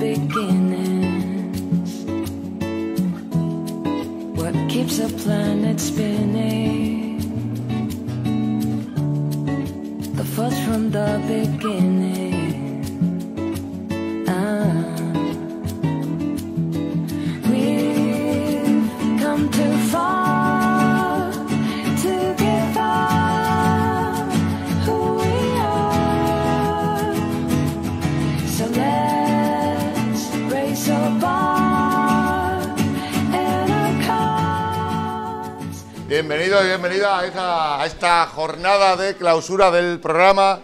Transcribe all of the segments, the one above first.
beginnings. What keeps a planet spinning? The thoughts from the beginning. Bienvenido y bienvenida a esta, jornada de clausura del programa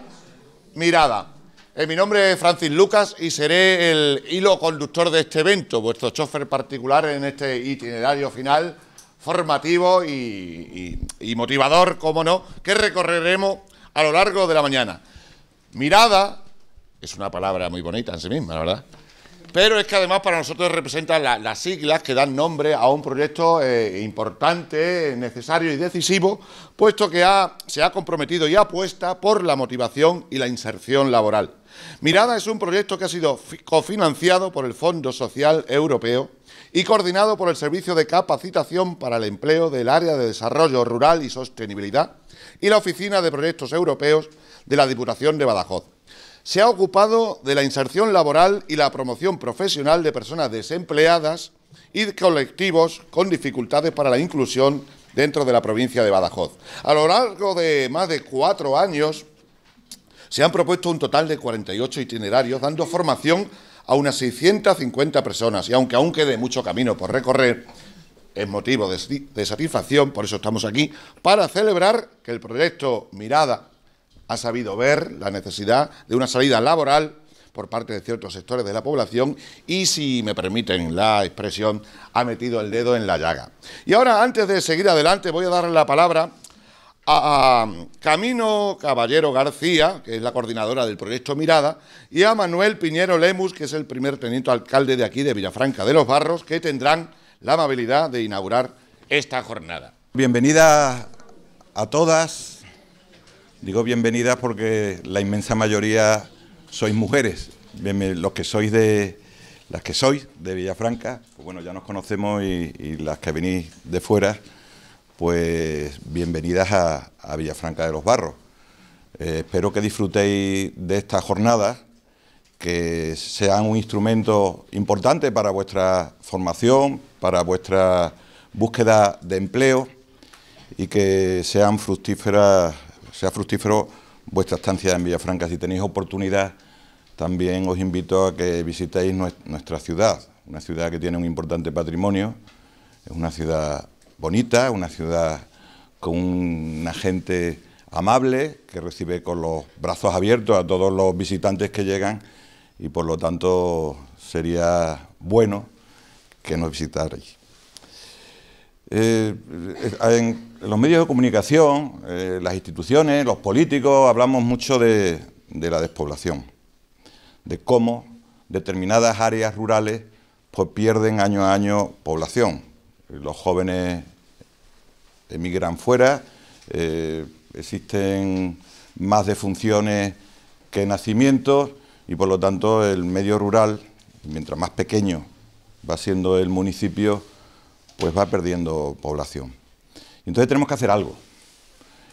Mirada. Eh, mi nombre es Francis Lucas y seré el hilo conductor de este evento, vuestro chofer particular en este itinerario final formativo y, y- y motivador, como no, que recorreremos a lo largo de la mañana. Mirada es una palabra muy bonita en sí misma, la verdad. Pero es que además para nosotros representan la- las siglas que dan nombre a un proyecto eh, importante, necesario y decisivo, puesto que se ha comprometido y apuesta por la motivación y la inserción laboral. Mirada es un proyecto que ha sido fi- cofinanciado por el Fondo Social Europeo y coordinado por el Servicio de Capacitación para el Empleo del Área de Desarrollo Rural y Sostenibilidad y la Oficina de Proyectos Europeos de la Diputación de Badajoz se ha ocupado de la inserción laboral y la promoción profesional de personas desempleadas y colectivos con dificultades para la inclusión dentro de la provincia de Badajoz. A lo largo de más de cuatro años se han propuesto un total de 48 itinerarios, dando formación a unas 650 personas. Y aunque aún quede mucho camino por recorrer, es motivo de, de satisfacción, por eso estamos aquí, para celebrar que el proyecto Mirada ha sabido ver la necesidad de una salida laboral por parte de ciertos sectores de la población y, si me permiten la expresión, ha metido el dedo en la llaga. Y ahora, antes de seguir adelante, voy a darle la palabra a, Camino Caballero García, que es la coordinadora del proyecto Mirada, y a Manuel Piñero Lemus, que es el primer teniente alcalde de aquí, de Villafranca de los Barros, que tendrán la amabilidad de inaugurar esta jornada. Bienvenidas a todas. Digo bienvenidas porque la inmensa mayoría sois mujeres. Los que sois de las que sois de Villafranca, pues bueno, ya nos conocemos y, las que venís de fuera, pues bienvenidas a, a Villafranca de los Barros. Eh, espero que disfrutéis de esta jornada, que sean un instrumento importante para vuestra formación, para vuestra búsqueda de empleo y que sean fructíferas, sea fructífero vuestra estancia en Villafranca. Si tenéis oportunidad, también os invito a que visitéis nues- nuestra ciudad, una ciudad que tiene un importante patrimonio, es una ciudad bonita, una ciudad con una gente amable que recibe con los brazos abiertos a todos los visitantes que llegan y por lo tanto sería bueno que nos visitarais. Eh, en los medios de comunicación, eh, las instituciones, los políticos, hablamos mucho de, la despoblación, de cómo determinadas áreas rurales pues, pierden año a año población. Los jóvenes emigran fuera, eh, existen más defunciones que nacimientos y por lo tanto el medio rural, mientras más pequeño va siendo el municipio, pues va perdiendo población. Entonces tenemos que hacer algo.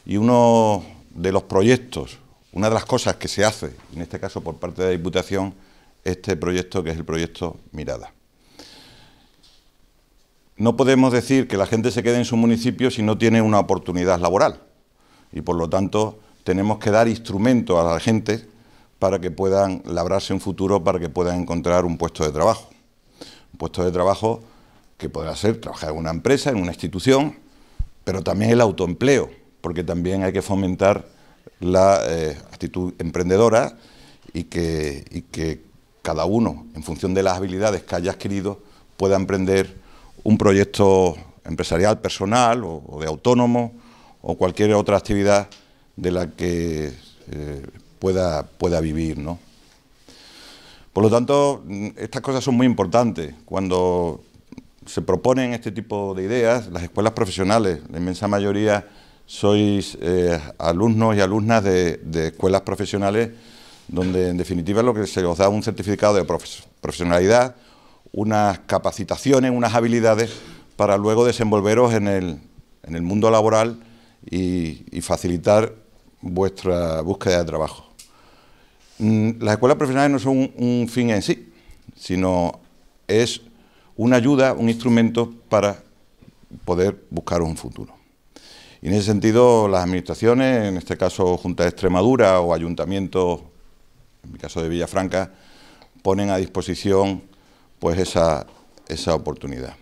Y uno de los proyectos, una de las cosas que se hace, en este caso por parte de la Diputación, este proyecto que es el proyecto Mirada. No podemos decir que la gente se quede en su municipio si no tiene una oportunidad laboral. Y por lo tanto tenemos que dar instrumentos a la gente para que puedan labrarse un futuro, para que puedan encontrar un puesto de trabajo. Un puesto de trabajo que podrá ser trabajar en una empresa, en una institución, pero también el autoempleo, porque también hay que fomentar la eh, actitud emprendedora y que, cada uno, en función de las habilidades que haya adquirido, pueda emprender un proyecto empresarial personal o, de autónomo o cualquier otra actividad de la que eh, pueda, pueda vivir. ¿no? Por lo tanto, estas cosas son muy importantes. Cuando se proponen este tipo de ideas, las escuelas profesionales, la inmensa mayoría sois eh, alumnos y alumnas de, escuelas profesionales donde en definitiva lo que se os da un certificado de profesionalidad, unas capacitaciones, unas habilidades para luego desenvolveros en el, en el mundo laboral y, facilitar vuestra búsqueda de trabajo. Mm, las escuelas profesionales no son un, fin en sí, sino es una ayuda, un instrumento para poder buscar un futuro. Y en ese sentido, las administraciones, en este caso Junta de Extremadura o Ayuntamiento, en mi caso de Villafranca, ponen a disposición pues esa, esa oportunidad.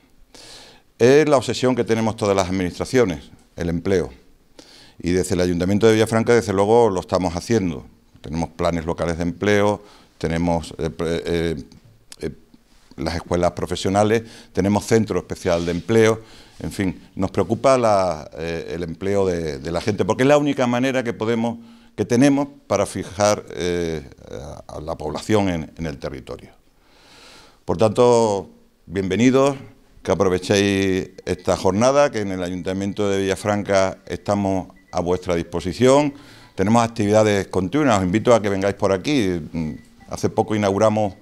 Es la obsesión que tenemos todas las administraciones, el empleo. Y desde el Ayuntamiento de Villafranca, desde luego, lo estamos haciendo. Tenemos planes locales de empleo, tenemos eh, eh, las escuelas profesionales, tenemos centro especial de empleo, en fin, nos preocupa el empleo de, la gente, porque es la única manera que podemos, que tenemos para fijar a la población en el territorio. Por tanto, bienvenidos, que aprovechéis esta jornada, que en el Ayuntamiento de Villafranca estamos a vuestra disposición. Tenemos actividades continuas, os invito a que vengáis por aquí. Hace poco inauguramos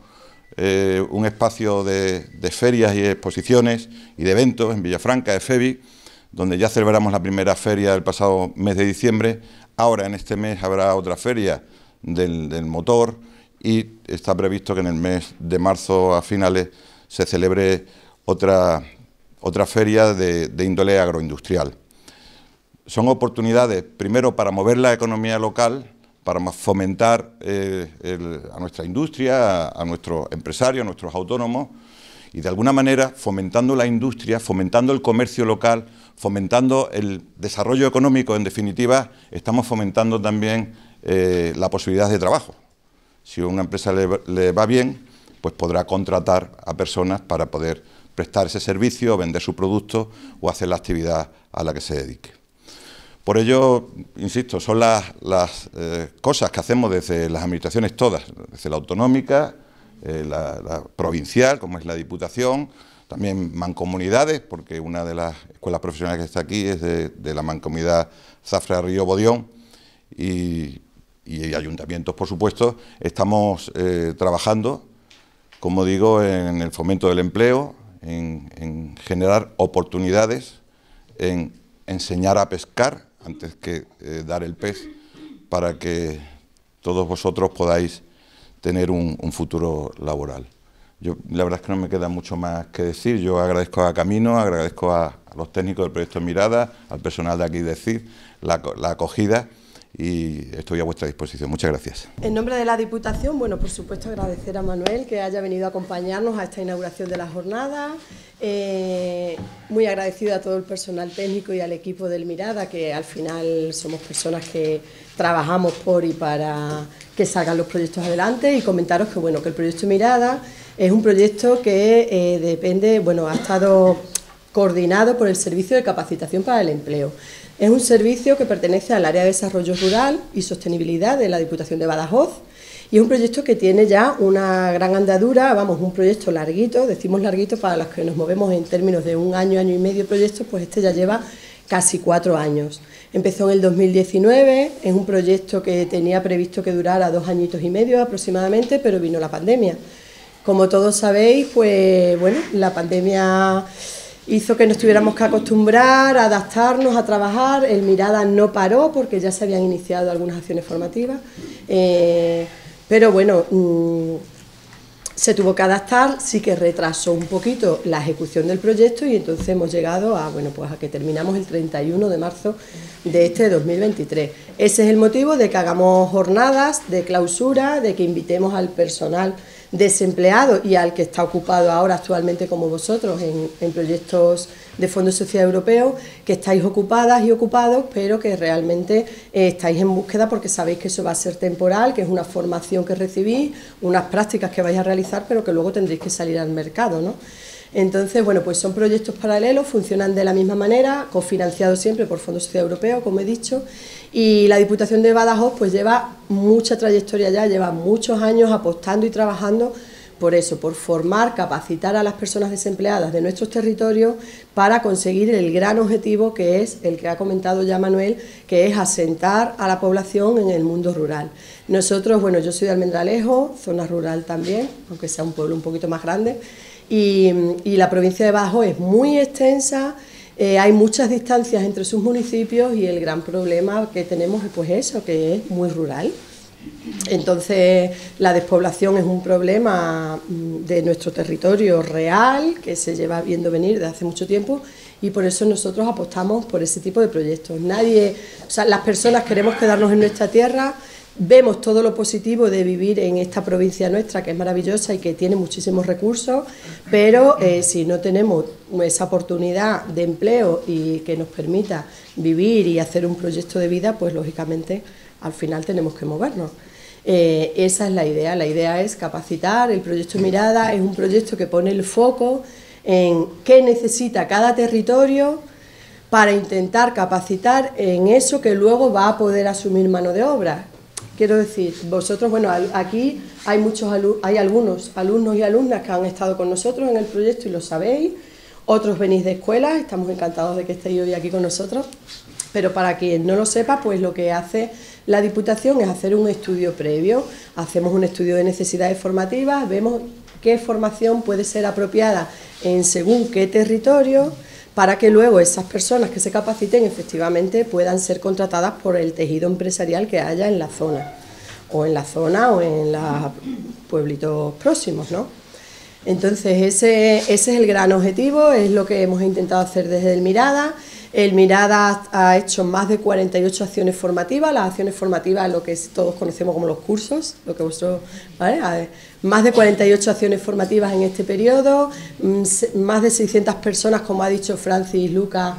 eh, un espacio de, ferias y exposiciones y de eventos en Villafranca, de FEBI, donde ya celebramos la primera feria del pasado mes de diciembre. Ahora, en este mes, habrá otra feria del motor y está previsto que en el mes de marzo a finales se celebre otra, otra feria de, índole agroindustrial. Son oportunidades, primero, para mover la economía local, para fomentar eh, a nuestra industria, a, nuestros empresarios, a nuestros autónomos, y de alguna manera fomentando la industria, fomentando el comercio local, fomentando el desarrollo económico, en definitiva, estamos fomentando también eh, la posibilidad de trabajo. Si una empresa le, va bien, pues podrá contratar a personas para poder prestar ese servicio, vender su producto o hacer la actividad a la que se dedique. Por ello, insisto, son las, eh, cosas que hacemos desde las administraciones todas, desde la autonómica, eh, la, provincial, como es la Diputación, también mancomunidades, porque una de las escuelas profesionales que está aquí es de, la mancomunidad Zafra Río Bodión, y ayuntamientos, por supuesto, estamos eh, trabajando, como digo, en el fomento del empleo, en, generar oportunidades, en enseñar a pescar antes que eh, dar el pez, para que todos vosotros podáis tener un, futuro laboral. Yo, la verdad es que no me queda mucho más que decir. Yo agradezco a Camino, agradezco a, los técnicos del proyecto Mirada, al personal de aquí de CID, la acogida y estoy a vuestra disposición. Muchas gracias. En nombre de la Diputación, bueno, por supuesto agradecer a Manuel que haya venido a acompañarnos a esta inauguración de la jornada. Eh, muy agradecido a todo el personal técnico y al equipo del Mirada, que al final somos personas que trabajamos por y para que salgan los proyectos adelante y comentaros que bueno que el proyecto Mirada es un proyecto que eh, depende, bueno, ha estado coordinado por el Servicio de Capacitación para el Empleo. Es un servicio que pertenece al área de desarrollo rural y sostenibilidad de la Diputación de Badajoz y es un proyecto que tiene ya una gran andadura, vamos, un proyecto larguito, decimos larguito para los que nos movemos en términos de un año, año y medio proyecto, pues este ya lleva casi cuatro años. Empezó en el 2019, es un proyecto que tenía previsto que durara dos añitos y medio aproximadamente, pero vino la pandemia. Como todos sabéis, pues bueno, la pandemia hizo que nos tuviéramos que acostumbrar, adaptarnos a trabajar. El Mirada no paró porque ya se habían iniciado algunas acciones formativas, eh, pero bueno, mm, se tuvo que adaptar, sí que retrasó un poquito la ejecución del proyecto y entonces hemos llegado a, bueno, pues a que terminamos el 31 de marzo de este 2023. Ese es el motivo de que hagamos jornadas de clausura, de que invitemos al personal desempleado y al que está ocupado ahora actualmente como vosotros en, proyectos de Fondo Social Europeo, que estáis ocupadas y ocupados, pero que realmente eh, estáis en búsqueda porque sabéis que eso va a ser temporal, que es una formación que recibís, unas prácticas que vais a realizar, pero que luego tendréis que salir al mercado, ¿no? Entonces, bueno, pues son proyectos paralelos, funcionan de la misma manera, cofinanciados siempre por Fondo Social Europeo, como he dicho, y la Diputación de Badajoz pues lleva mucha trayectoria ya, lleva muchos años apostando y trabajando por eso, por formar, capacitar a las personas desempleadas de nuestros territorios para conseguir el gran objetivo que es el que ha comentado ya Manuel, que es asentar a la población en el mundo rural. Nosotros, bueno, yo soy de Almendralejo, zona rural también, aunque sea un pueblo un poquito más grande, y, la provincia de Bajo es muy extensa, eh, hay muchas distancias entre sus municipios y el gran problema que tenemos es pues eso, que es muy rural. Entonces, la despoblación es un problema mm, de nuestro territorio real, que se lleva viendo venir desde hace mucho tiempo, y por eso nosotros apostamos por ese tipo de proyectos. Nadie, o sea, las personas queremos quedarnos en nuestra tierra, vemos todo lo positivo de vivir en esta provincia nuestra, que es maravillosa y que tiene muchísimos recursos, pero eh, si no tenemos esa oportunidad de empleo y que nos permita vivir y hacer un proyecto de vida, pues lógicamente al final tenemos que movernos. Eh, esa es la idea, la idea es capacitar, el proyecto Mirada es un proyecto que pone el foco en qué necesita cada territorio para intentar capacitar en eso que luego va a poder asumir mano de obra. Quiero decir, vosotros, bueno, aquí hay muchos hay algunos alumnos y alumnas que han estado con nosotros en el proyecto y lo sabéis, otros venís de escuelas, estamos encantados de que estéis hoy aquí con nosotros, pero para quien no lo sepa, pues lo que hace la Diputación es hacer un estudio previo, hacemos un estudio de necesidades formativas, vemos qué formación puede ser apropiada en según qué territorio, para que luego esas personas que se capaciten efectivamente puedan ser contratadas por el tejido empresarial que haya en la zona, o en la zona o en los pueblitos próximos, ¿no? Entonces ese, ese es el gran objetivo, es lo que hemos intentado hacer desde el Mirada. El Mirada ha hecho más de 48 acciones formativas, las acciones formativas, lo que todos conocemos como los cursos, lo que vosotros. Más de 48 acciones formativas en este periodo, mm, más de 600 personas, como ha dicho Francis Lucas,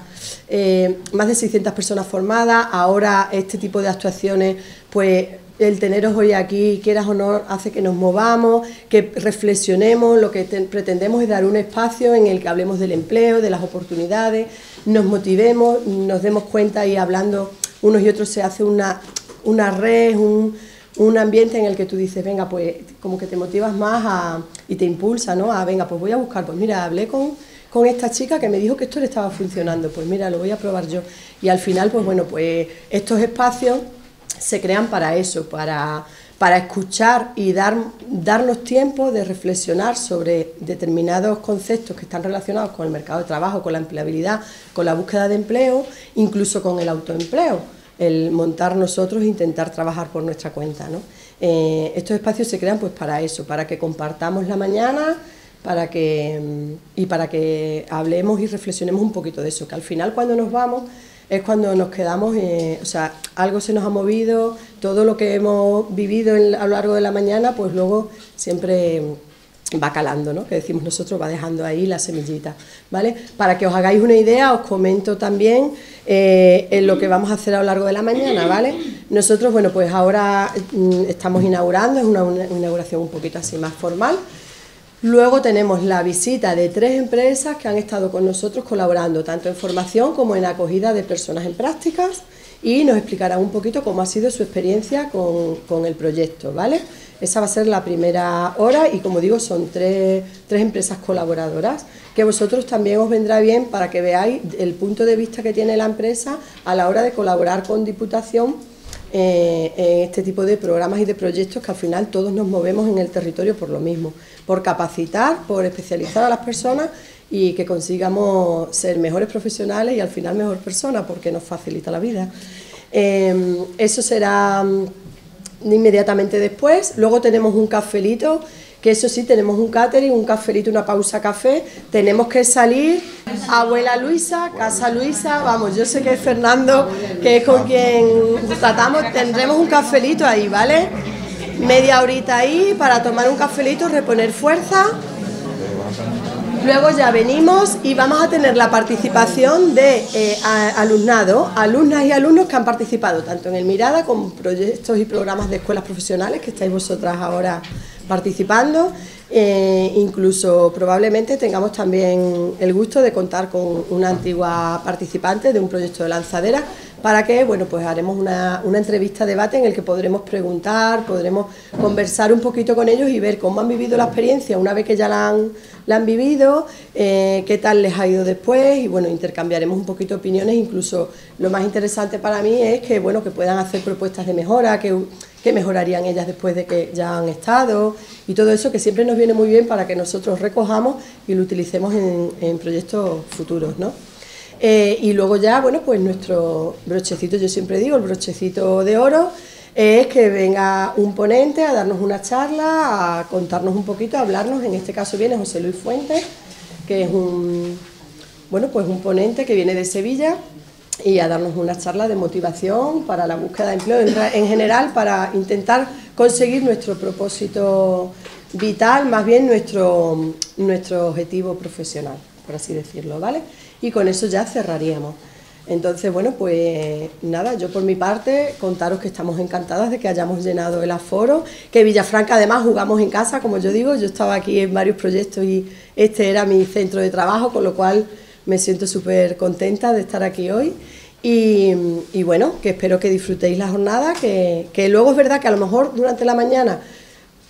eh, más de 600 personas formadas. Ahora este tipo de actuaciones, pues el teneros hoy aquí, quieras o no, hace que nos movamos, que reflexionemos, lo que pretendemos es dar un espacio en el que hablemos del empleo, de las oportunidades, nos motivemos, nos demos cuenta y hablando unos y otros se hace una, una red, un, un ambiente en el que tú dices, venga, pues como que te motivas más y te impulsa, ¿no? A, venga, pues voy a buscar, pues mira, hablé con, con esta chica que me dijo que esto le estaba funcionando, pues mira, lo voy a probar yo. Y al final, pues bueno, pues estos espacios se crean para eso, para, para escuchar y dar, darnos tiempo de reflexionar sobre determinados conceptos que están relacionados con el mercado de trabajo, con la empleabilidad, con la búsqueda de empleo, incluso con el autoempleo, el montar nosotros e intentar trabajar por nuestra cuenta. ¿no? Eh, estos espacios se crean pues para eso, para que compartamos la mañana para que, y para que hablemos y reflexionemos un poquito de eso, que al final cuando nos vamos es cuando nos quedamos, o sea, algo se nos ha movido, todo lo que hemos vivido a lo largo de la mañana, pues luego siempre va calando, ¿no? Que decimos nosotros, va dejando ahí la semillita, ¿vale? Para que os hagáis una idea, os comento también eh, en lo que vamos a hacer a lo largo de la mañana, ¿vale? Nosotros, bueno, pues ahora mm, estamos inaugurando, es una inauguración un poquito así más formal, Luego tenemos la visita de tres empresas que han estado con nosotros colaborando tanto en formación como en acogida de personas en prácticas y nos explicarán un poquito cómo ha sido su experiencia con, el proyecto, ¿vale? Esa va a ser la primera hora y como digo son tres, tres empresas colaboradoras que vosotros también os vendrá bien para que veáis el punto de vista que tiene la empresa a la hora de colaborar con Diputación eh, en este tipo de programas y de proyectos que al final todos nos movemos en el territorio por lo mismo, por capacitar, por especializar a las personas y que consigamos ser mejores profesionales y al final mejor personas porque nos facilita la vida. Eh, eso será mm, inmediatamente después. Luego tenemos un cafelito que eso sí, tenemos un catering, un cafelito, una pausa café, tenemos que salir, abuela Luisa, casa Luisa, vamos, yo sé que es Fernando, que es con quien tratamos, tendremos un cafelito ahí, ¿vale? Media horita ahí para tomar un cafelito, reponer fuerza. Luego ya venimos y vamos a tener la participación de eh, alumnado, alumnas y alumnos que han participado tanto en el Mirada como proyectos y programas de escuelas profesionales que estáis vosotras ahora participando. Eh, incluso probablemente tengamos también el gusto de contar con una antigua participante de un proyecto de lanzadera para que, bueno, pues haremos una, una entrevista debate en el que podremos preguntar, podremos conversar un poquito con ellos y ver cómo han vivido la experiencia una vez que ya la han, la han vivido, eh, qué tal les ha ido después y bueno, intercambiaremos un poquito opiniones, incluso lo más interesante para mí es que bueno, que puedan hacer propuestas de mejora, que, que mejorarían ellas después de que ya han estado y todo eso que siempre nos viene muy bien para que nosotros recojamos y lo utilicemos en, en proyectos futuros, ¿no? Eh, y luego ya, bueno, pues nuestro brochecito, yo siempre digo, el brochecito de oro, es que venga un ponente a darnos una charla, a contarnos un poquito, a hablarnos, en este caso viene José Luis Fuentes, que es un, bueno, pues un ponente que viene de Sevilla y a darnos una charla de motivación para la búsqueda de empleo en, en general, para intentar conseguir nuestro propósito vital, más bien nuestro, nuestro objetivo profesional, por así decirlo, ¿vale? Y con eso ya cerraríamos. Entonces, bueno, pues nada, yo por mi parte contaros que estamos encantadas de que hayamos llenado el aforo, que Villafranca además jugamos en casa, como yo digo, yo estaba aquí en varios proyectos y este era mi centro de trabajo, con lo cual me siento súper contenta de estar aquí hoy. Y, y, bueno, que espero que disfrutéis la jornada, que, que luego es verdad que a lo mejor durante la mañana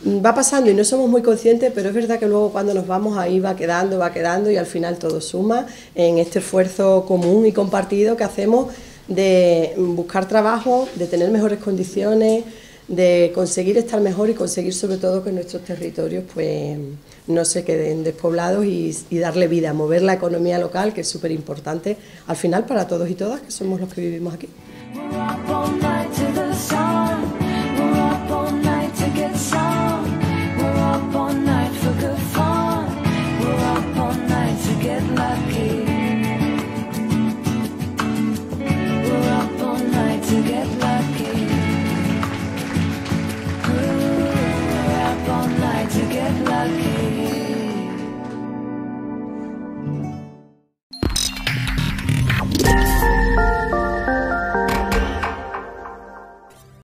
va pasando y no somos muy conscientes, pero es verdad que luego cuando nos vamos ahí va quedando, va quedando y al final todo suma en este esfuerzo común y compartido que hacemos de buscar trabajo, de tener mejores condiciones, de conseguir estar mejor y conseguir sobre todo que nuestros territorios pues no se queden despoblados y, y darle vida, mover la economía local, que es súper importante al final para todos y todas que somos los que vivimos aquí.